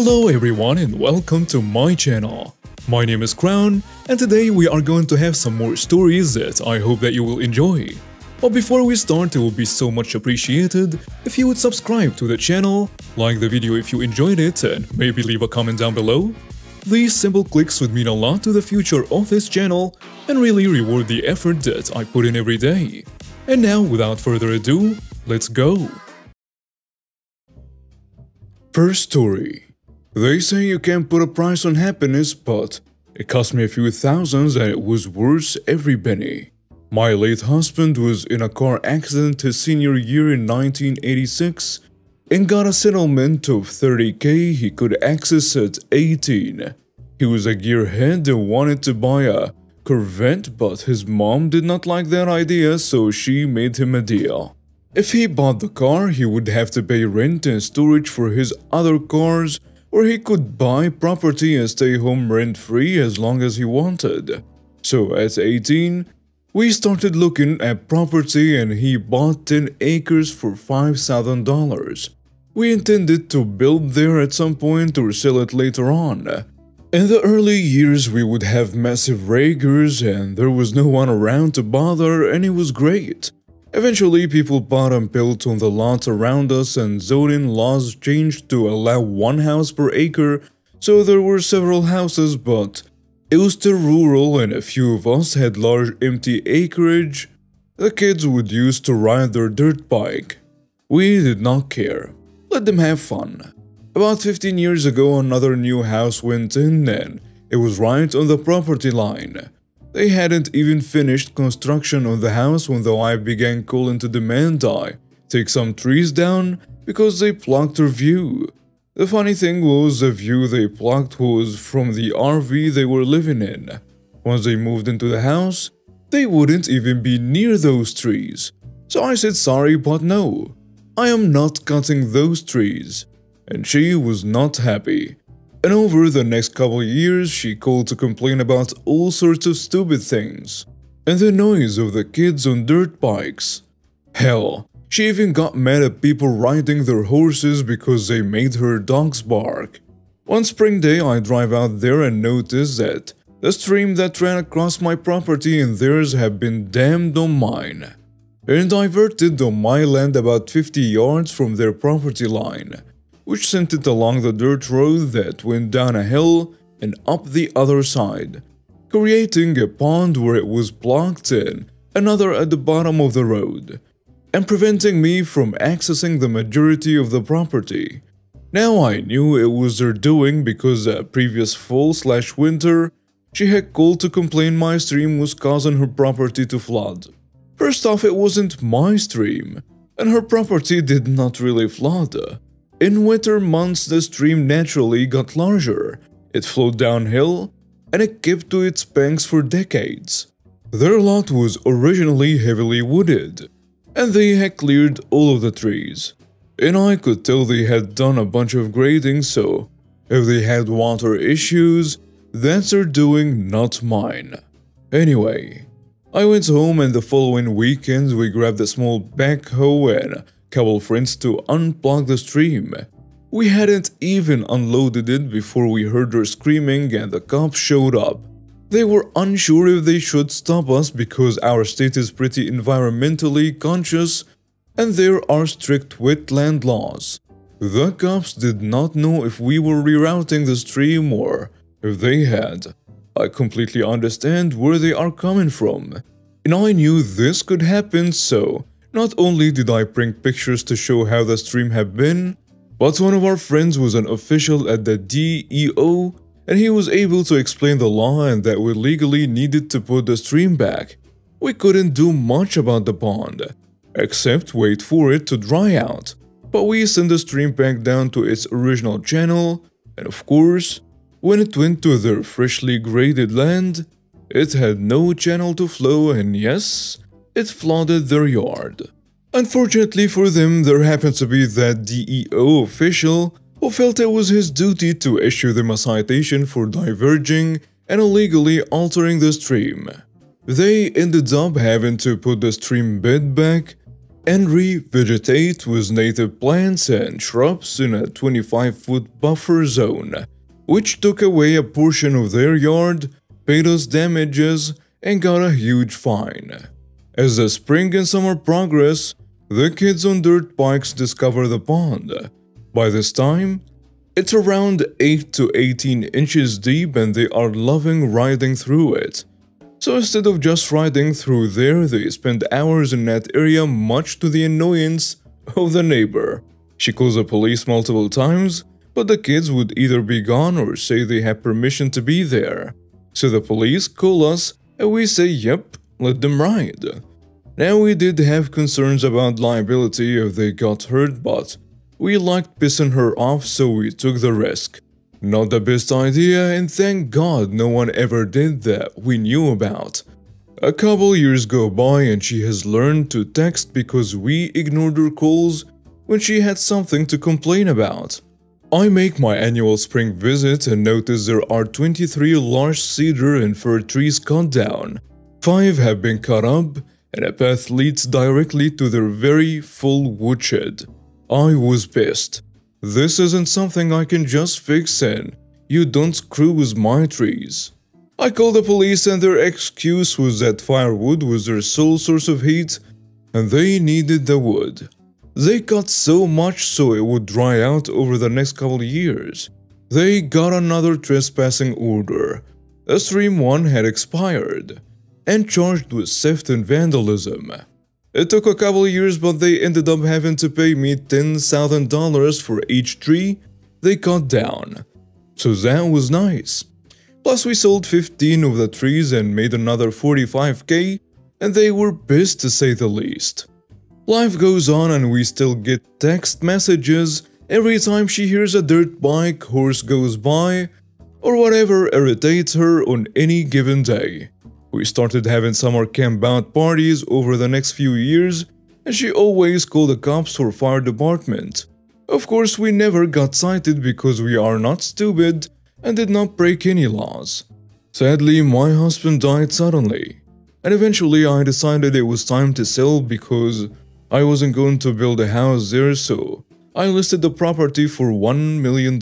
Hello everyone and welcome to my channel. My name is Krown and today we are going to have some more stories that I hope that you will enjoy. But before we start, it would be so much appreciated if you would subscribe to the channel, like the video if you enjoyed it and maybe leave a comment down below. These simple clicks would mean a lot to the future of this channel and really reward the effort that I put in every day. And now, without further ado, let's go! First story. They say you can't put a price on happiness, but it cost me a few thousands and it was worth every penny. My late husband was in a car accident his senior year in 1986 and got a settlement of 30k he could access at 18. He was a gearhead and wanted to buy a Corvette, but his mom did not like that idea, so she made him a deal. If he bought the car, he would have to pay rent and storage for his other cars, or he could buy property and stay home rent-free as long as he wanted. So at 18, we started looking at property and he bought 10 acres for $5,000. We intended to build there at some point or sell it later on. In the early years, we would have massive rakers and there was no one around to bother and it was great. Eventually, people bought and built on the lots around us and zoning laws changed to allow one house per acre, so there were several houses but it was still rural and a few of us had large empty acreage the kids would use to ride their dirt bike. We did not care. Let them have fun. About 15 years ago, another new house went in and it was right on the property line. They hadn't even finished construction on the house when the wife began calling to demand I take some trees down because they blocked her view. The funny thing was the view they blocked was from the RV they were living in. Once they moved into the house, they wouldn't even be near those trees. So I said sorry but no. I am not cutting those trees. And she was not happy. And over the next couple years, she called to complain about all sorts of stupid things. And the noise of the kids on dirt bikes. Hell, she even got mad at people riding their horses because they made her dogs bark. One spring day, I drive out there and notice that the stream that ran across my property and theirs had been dammed on mine and diverted on my land about 50 yards from their property line, which sent it along the dirt road that went down a hill and up the other side, creating a pond where it was blocked in, another at the bottom of the road, and preventing me from accessing the majority of the property. Now I knew it was their doing because a previous fall slash winter, she had called to complain my stream was causing her property to flood. First off, it wasn't my stream, and her property did not really flood. In winter months, the stream naturally got larger. It flowed downhill, and it kept to its banks for decades. Their lot was originally heavily wooded, and they had cleared all of the trees. And I could tell they had done a bunch of grading, so if they had water issues, that's their doing, not mine. Anyway, I went home and the following weekends we grabbed a small backhoe and couple friends to unplug the stream. We hadn't even unloaded it before we heard her screaming and the cops showed up. They were unsure if they should stop us because our state is pretty environmentally conscious and there are strict wetland laws. The cops did not know if we were rerouting the stream or if they had. I completely understand where they are coming from. And I knew this could happen, so not only did I bring pictures to show how the stream had been, but one of our friends was an official at the DEO and he was able to explain the law and that we legally needed to put the stream back. We couldn't do much about the pond, except wait for it to dry out. But we sent the stream back down to its original channel, and of course, when it went to their freshly graded land, it had no channel to flow and yes, it flooded their yard. Unfortunately for them, there happened to be that DEO official who felt it was his duty to issue them a citation for diverging and illegally altering the stream. They ended up having to put the stream bed back, and revegetate with native plants and shrubs in a 25-foot buffer zone, which took away a portion of their yard, paid us damages, and got a huge fine. As the spring and summer progress, the kids on dirt bikes discover the pond. By this time, it's around 8 to 18 inches deep and they are loving riding through it. So instead of just riding through there, they spend hours in that area much to the annoyance of the neighbor. She calls the police multiple times, but the kids would either be gone or say they have permission to be there. So the police call us and we say yep, let them ride. Now we did have concerns about liability if they got hurt, but we liked pissing her off so we took the risk. Not the best idea and thank god no one ever did that we knew about. A couple years go by and she has learned to text because we ignored her calls when she had something to complain about. I make my annual spring visit and notice there are 23 large cedar and fir trees cut down. Five have been cut up and a path leads directly to their very full woodshed. I was pissed. This isn't something I can just fix in. you don't screw with my trees. I called the police and their excuse was that firewood was their sole source of heat and they needed the wood. They cut so much so it would dry out over the next couple years. They got another trespassing order. The stream one had expired and charged with theft and vandalism. It took a couple years but they ended up having to pay me $10,000 for each tree they cut down. So that was nice. Plus we sold 15 of the trees and made another 45k and they were pissed to say the least. Life goes on and we still get text messages every time she hears a dirt bike horse goes by or whatever irritates her on any given day. We started having summer camp out parties over the next few years and she always called the cops or fire department. Of course we never got cited because we are not stupid and did not break any laws. Sadly, my husband died suddenly, and eventually I decided it was time to sell because I wasn't going to build a house there so I listed the property for $1 million,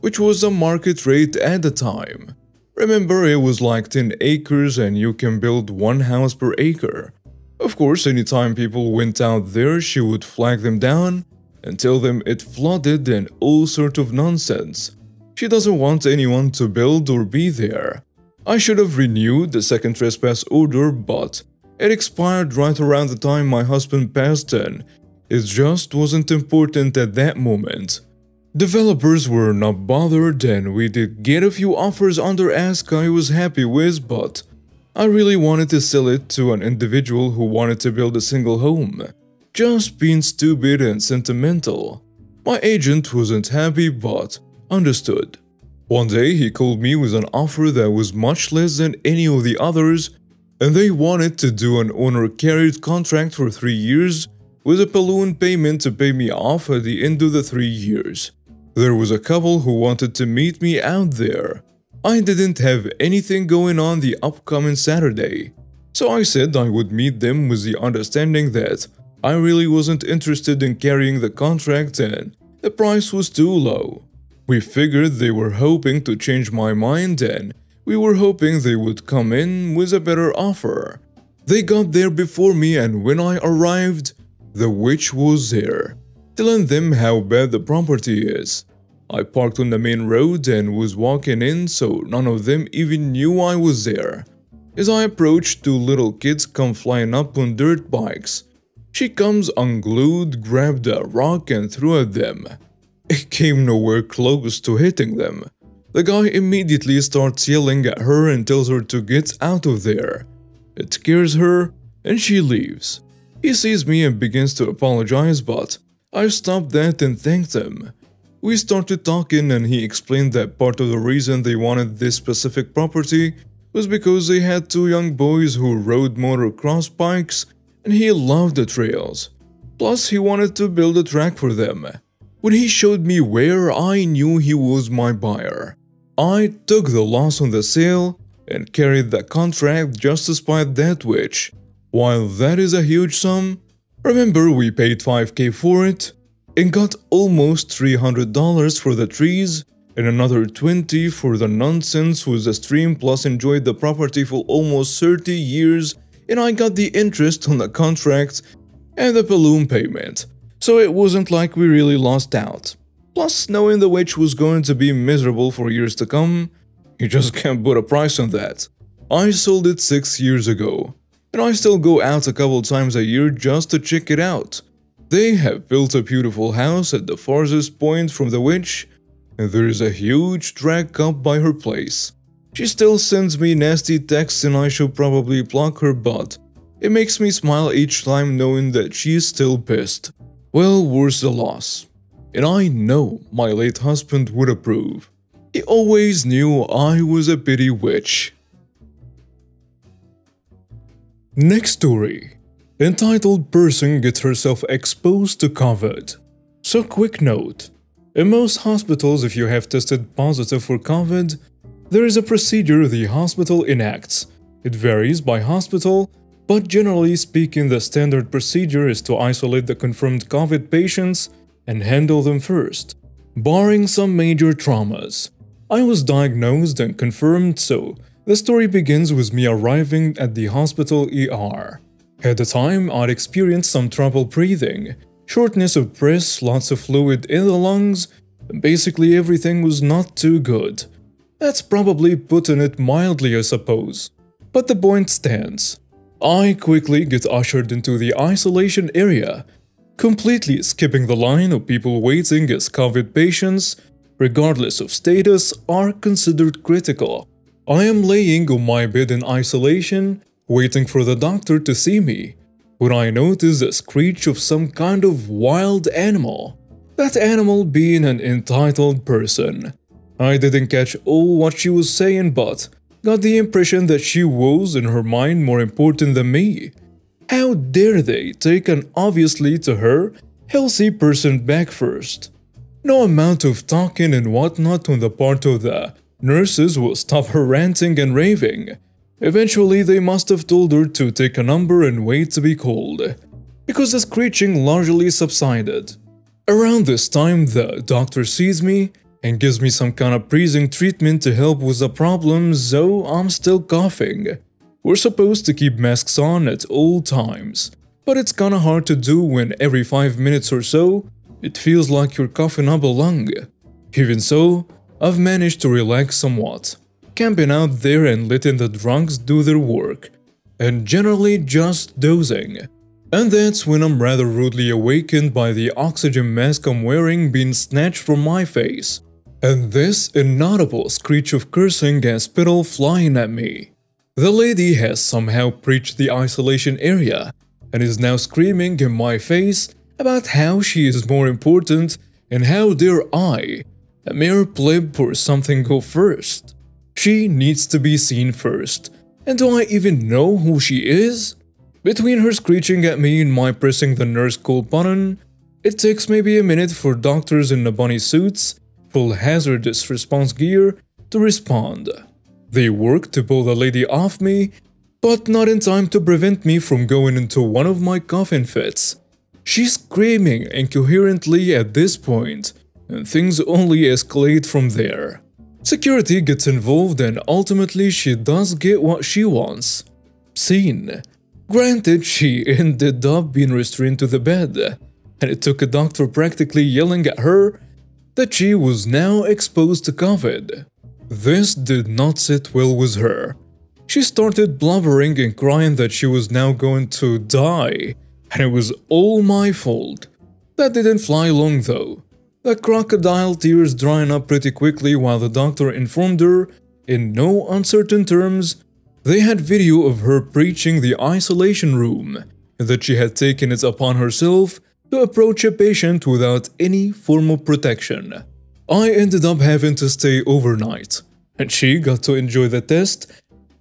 which was the market rate at the time. Remember, it was like 10 acres and you can build one house per acre. Of course, anytime people went out there, she would flag them down and tell them it flooded and all sort of nonsense. She doesn't want anyone to build or be there. I should have renewed the second trespass order, but it expired right around the time my husband passed and it just wasn't important at that moment. Developers were not bothered and we did get a few offers under ask I was happy with but I really wanted to sell it to an individual who wanted to build a single home. Just being stupid and sentimental. My agent wasn't happy but understood. One day he called me with an offer that was much less than any of the others and they wanted to do an owner carried contract for 3 years with a balloon payment to pay me off at the end of the 3 years. There was a couple who wanted to meet me out there. I didn't have anything going on the upcoming Saturday, so I said I would meet them with the understanding that I really wasn't interested in carrying the contract and the price was too low. We figured they were hoping to change my mind and we were hoping they would come in with a better offer. They got there before me and when I arrived, the witch was there telling them how bad the property is. I parked on the main road and was walking in so none of them even knew I was there. As I approached, two little kids come flying up on dirt bikes. She comes unglued, grabbed a rock and threw at them. It came nowhere close to hitting them. The guy immediately starts yelling at her and tells her to get out of there. It scares her and she leaves. He sees me and begins to apologize but I stopped that and thanked him. We started talking and he explained that part of the reason they wanted this specific property was because they had two young boys who rode motocross bikes and he loved the trails. Plus he wanted to build a track for them. When he showed me where, I knew he was my buyer. I took the loss on the sale and carried the contract just to spite that which, while that is a huge sum, Remember, we paid 5k for it and got almost $300 for the trees and another 20 for the nonsense with the stream plus enjoyed the property for almost 30 years and I got the interest on the contract and the balloon payment. So it wasn't like we really lost out. Plus, knowing the witch was going to be miserable for years to come, you just can't put a price on that. I sold it 6 years ago, and I still go out a couple times a year just to check it out. They have built a beautiful house at the farthest point from the witch, and there is a huge track up by her place. She still sends me nasty texts and I should probably block her but it makes me smile each time knowing that she is still pissed. Well, worse the loss. And I know my late husband would approve. He always knew I was a pity witch. Next story. Entitled Person Gets Herself Exposed to COVID. So quick note. In most hospitals if you have tested positive for COVID, there is a procedure the hospital enacts. It varies by hospital, but generally speaking the standard procedure is to isolate the confirmed COVID patients and handle them first, barring some major traumas. I was diagnosed and confirmed so the story begins with me arriving at the hospital ER. At the time, I'd experienced some trouble breathing, shortness of breath, lots of fluid in the lungs, basically everything was not too good. That's probably putting it mildly, I suppose. But the point stands. I quickly get ushered into the isolation area, completely skipping the line of people waiting as COVID patients, regardless of status, are considered critical. I am laying on my bed in isolation, waiting for the doctor to see me, when I notice a screech of some kind of wild animal. That animal being an entitled person. I didn't catch all what she was saying, but got the impression that she was, in her mind, more important than me. How dare they take an obviously to her healthy person back first? No amount of talking and whatnot on the part of the nurses will stop her ranting and raving. Eventually, they must have told her to take a number and wait to be called, because the screeching largely subsided. Around this time, the doctor sees me and gives me some kind of breathing treatment to help with the problem, so I'm still coughing. We're supposed to keep masks on at all times, but it's kinda hard to do when every 5 minutes or so, it feels like you're coughing up a lung. Even so, I've managed to relax somewhat, camping out there and letting the drunks do their work, and generally just dozing. And that's when I'm rather rudely awakened by the oxygen mask I'm wearing being snatched from my face and this inaudible screech of cursing and spittle flying at me. The lady has somehow breached the isolation area and is now screaming in my face about how she is more important and how dare I, a mere pleb or something go first. She needs to be seen first, and do I even know who she is? Between her screeching at me and my pressing the nurse call button, it takes maybe a minute for doctors in the bunny suits full hazardous response gear to respond. They work to pull the lady off me, but not in time to prevent me from going into one of my coughing fits. She's screaming incoherently at this point, and things only escalate from there. Security gets involved and ultimately she does get what she wants. Seen. Granted, she ended up being restrained to the bed, and it took a doctor practically yelling at her that she was now exposed to COVID. This did not sit well with her. She started blubbering and crying that she was now going to die, and it was all my fault. That didn't fly long though. The crocodile tears drying up pretty quickly while the doctor informed her, in no uncertain terms, they had video of her breaching the isolation room, that she had taken it upon herself to approach a patient without any formal protection. I ended up having to stay overnight, and she got to enjoy the test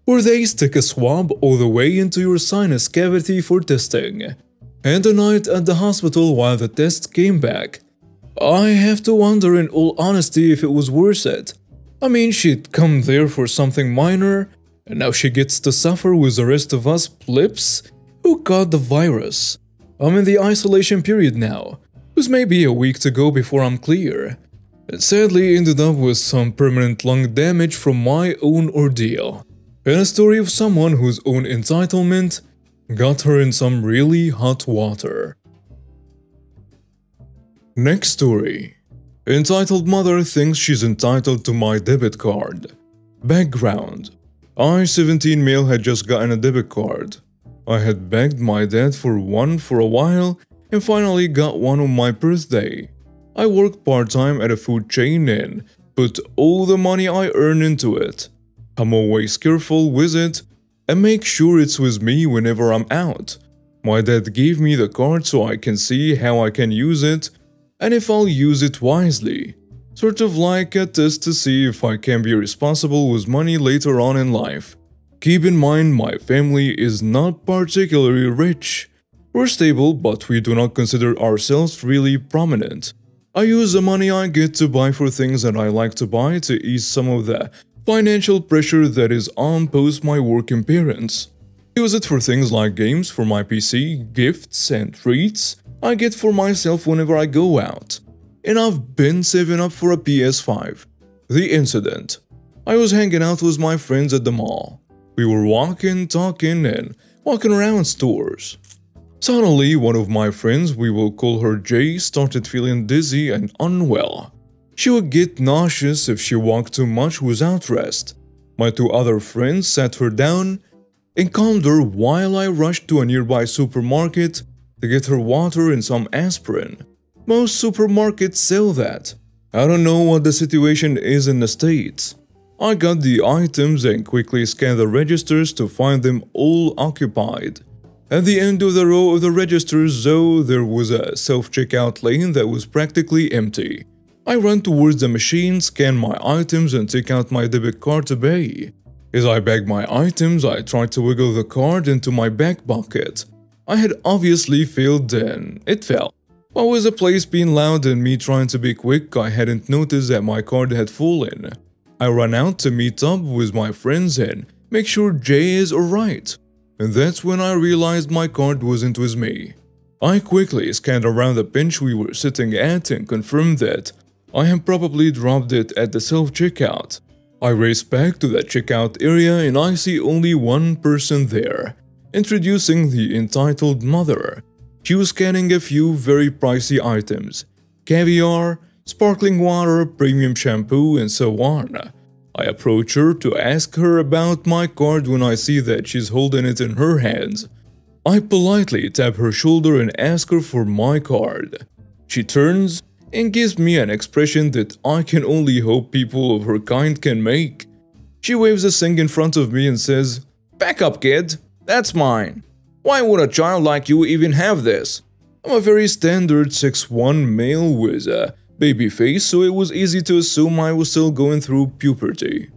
where they stick a swab all the way into your sinus cavity for testing, and a night at the hospital while the test came back. I have to wonder in all honesty if it was worth it. I mean, she'd come there for something minor, and now she gets to suffer with the rest of us blips who got the virus. I'm in the isolation period now. It was maybe a week to go before I'm clear. And sadly ended up with some permanent lung damage from my own ordeal. And a story of someone whose own entitlement got her in some really hot water. Next story. Entitled mother thinks she's entitled to my debit card. Background. I, 17 male, had just gotten a debit card. I had begged my dad for one for a while and finally got one on my birthday. I work part-time at a food chain and put all the money I earn into it. I'm always careful with it and make sure it's with me whenever I'm out. My dad gave me the card so I can see how I can use it and if I'll use it wisely. Sort of like a test to see if I can be responsible with money later on in life. Keep in mind my family is not particularly rich. We're stable, but we do not consider ourselves really prominent. I use the money I get to buy for things that I like to buy to ease some of the financial pressure that is on post my working parents. Use it for things like games for my PC, gifts and treats I get for myself whenever I go out. And I've been saving up for a PS5. The incident. I was hanging out with my friends at the mall. We were walking, talking, and walking around stores. Suddenly, one of my friends, we will call her Jay, started feeling dizzy and unwell. She would get nauseous if she walked too much without rest. My two other friends sat her down and calmed her while I rushed to a nearby supermarket to get her water and some aspirin. Most supermarkets sell that. I don't know what the situation is in the States. I got the items and quickly scanned the registers to find them all occupied. At the end of the row of the registers, though, there was a self-checkout lane that was practically empty. I ran towards the machine, scan my items and take out my debit card to pay. As I bagged my items, I tried to wiggle the card into my back pocket. I had obviously failed then. It fell. What with the place being loud and me trying to be quick, I hadn't noticed that my card had fallen. I ran out to meet up with my friends and make sure Jay is alright. And that's when I realized my card wasn't with me. I quickly scanned around the bench we were sitting at and confirmed that I had probably dropped it at the self-checkout. I race back to the checkout area and I see only one person there. Introducing the entitled mother, she was scanning a few very pricey items, caviar, sparkling water, premium shampoo, and so on. I approach her to ask her about my card when I see that she's holding it in her hands. I politely tap her shoulder and ask her for my card. She turns and gives me an expression that I can only hope people of her kind can make. She waves a thing in front of me and says, Back up, kid. That's mine. Why would a child like you even have this? I'm a very standard 6'1 male with a baby face, so it was easy to assume I was still going through puberty.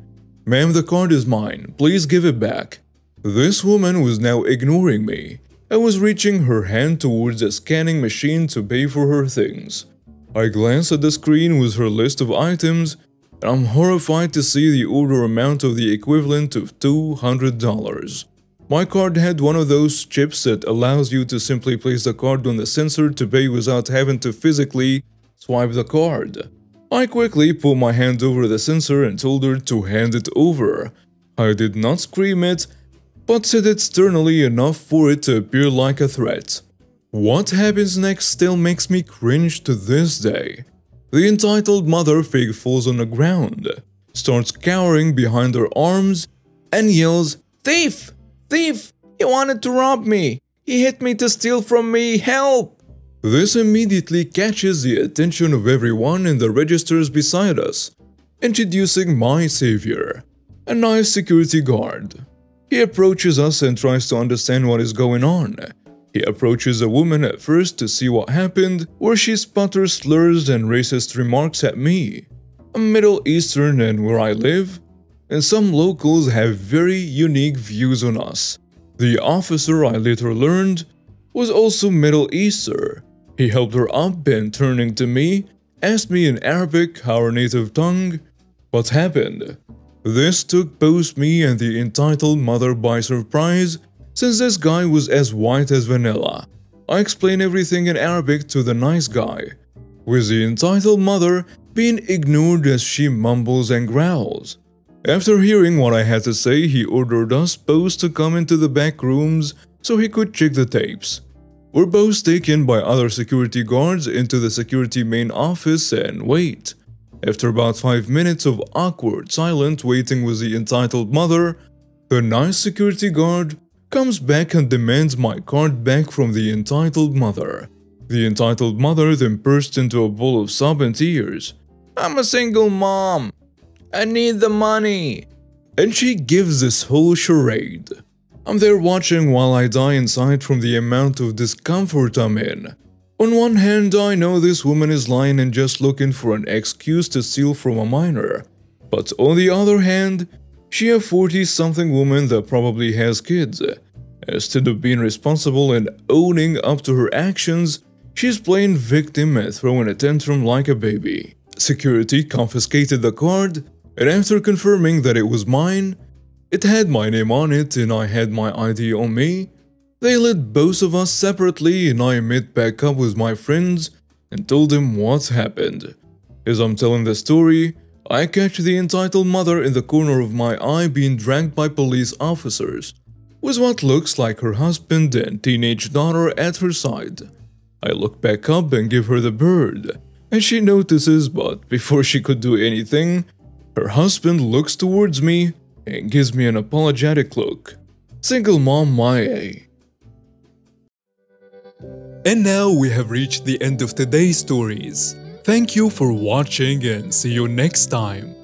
Ma'am, the card is mine. Please give it back. This woman was now ignoring me I was reaching her hand towards a scanning machine to pay for her things. I glanced at the screen with her list of items and I'm horrified to see the order amount of the equivalent of $200. My card had one of those chips that allows you to simply place the card on the sensor to pay without having to physically swipe the card. I quickly put my hand over the sensor and told her to hand it over. I did not scream it, but said it sternly enough for it to appear like a threat. What happens next still makes me cringe to this day. The entitled mother fig falls on the ground, starts cowering behind her arms, and yells, Thief! Thief! He wanted to rob me! He hit me to steal from me! Help! This immediately catches the attention of everyone in the registers beside us, introducing my savior, a nice security guard. He approaches us and tries to understand what is going on. He approaches a woman at first to see what happened, where she sputters slurs and racist remarks at me. I'm Middle Eastern and where I live, and some locals have very unique views on us. The officer I later learned was also Middle Eastern. He helped her up and turning to me, asked me in Arabic, our native tongue, what happened. This took both me and the entitled mother by surprise since this guy was as white as vanilla. I explain everything in Arabic to the nice guy, with the entitled mother being ignored as she mumbles and growls. After hearing what I had to say, he ordered us both to come into the back rooms so he could check the tapes. We're both taken by other security guards into the security main office and wait. After about 5 minutes of awkward, silent waiting with the entitled mother, the nice security guard comes back and demands my card back from the entitled mother. The entitled mother then bursts into a bowl of sob and tears. I'm a single mom. I need the money. And she gives this whole charade. I'm there watching while I die inside from the amount of discomfort I'm in. On one hand, I know this woman is lying and just looking for an excuse to steal from a minor. But on the other hand, she a 40-something woman that probably has kids. Instead of being responsible and owning up to her actions, she's playing victim and throwing a tantrum like a baby. Security confiscated the card, and after confirming that it was mine, it had my name on it and I had my ID on me. They led both of us separately and I met back up with my friends and told them what happened. As I'm telling the story, I catch the entitled mother in the corner of my eye being dragged by police officers, with what looks like her husband and teenage daughter at her side. I look back up and give her the bird, and she notices but before she could do anything, her husband looks towards me and gives me an apologetic look. Single mom Maya. And now we have reached the end of today's stories. Thank you for watching and see you next time.